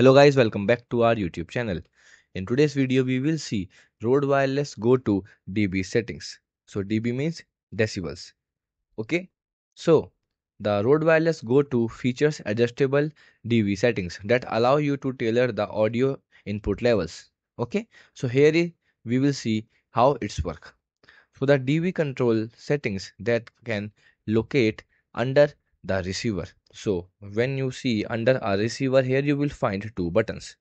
Hello guys, welcome back to our YouTube channel. In today's video, we will see Rode Wireless Go 2 dB settings. So dB means decibels. Okay. So the Rode Wireless Go 2 features adjustable dB settings that allow you to tailor the audio input levels. Okay. So here we will see how it's work. So the dB control settings that can locate under the receiver so when you see under a receiver here you will find two buttons.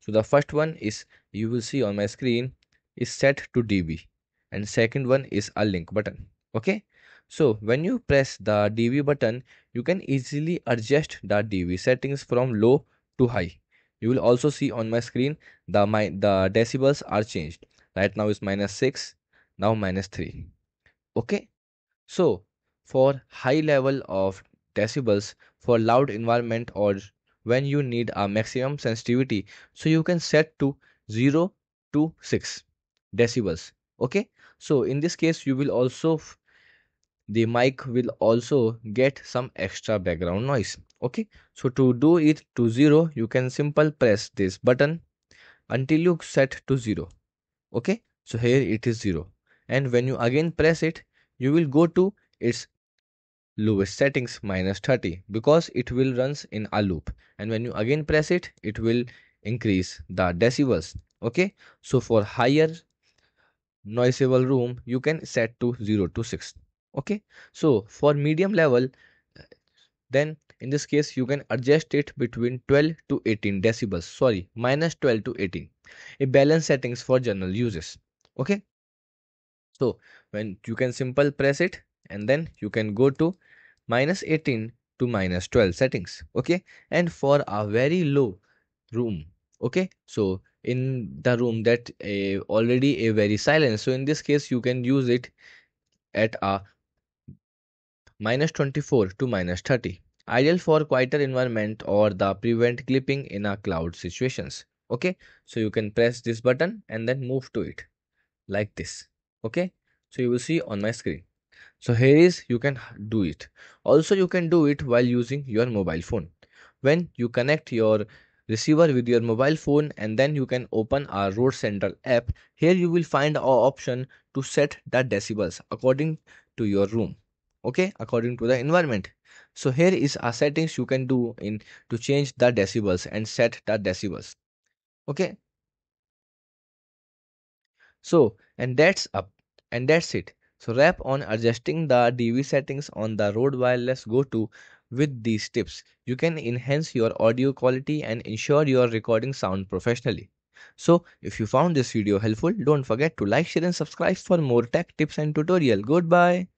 So the first one is you will see on my screen is set to db and second one is a link button. Okay? So when you press the db button you can easily adjust the db settings from low to high. You will also see on my screen the my the decibels are changed. Right now is minus 6 now minus 3 okay? So for high level of decibels for loud environment or when you need a maximum sensitivity. So you can set to 0 to 6 decibels okay? So in this case you will also the mic will also get some extra background noise okay? So to do it to 0 you can simple press this button until you set to 0 okay? So here it is 0 and when you again press it you will go to its lowest settings minus 30 because it will runs in a loop. And when you again press it it will increase the decibels. Okay? So for higher noiseable room you can set to 0 to 6 okay? So for medium level then in this case you can adjust it between 12 to 18 decibels. Sorry minus 12 to 18 a balance settings for general uses. Okay? So when you can simple press it and then you can go to minus 18 to minus 12 settings okay? And for a very low room okay? So in the room that a already a very silent so in this case you can use it at a minus 24 to minus 30 ideal for quieter environment or the prevent clipping in a cloud situations okay? So you can press this button and then move to it like this okay? So you will see on my screen so here is you can do it. Also you can do it while using your mobile phone. When you connect your receiver with your mobile phone and then you can open our Rode Central app here you will find our option to set the decibels according to your room okay? According to the environment. So here is our settings you can do in to change the decibels and set the decibels okay? So and that's up and that's it so wrap on adjusting the dB settings on the Rode wireless go 2 with these tips. You can enhance your audio quality and ensure your recording sound professionally. So if you found this video helpful don't forget to like share and subscribe for more tech tips and tutorial. Goodbye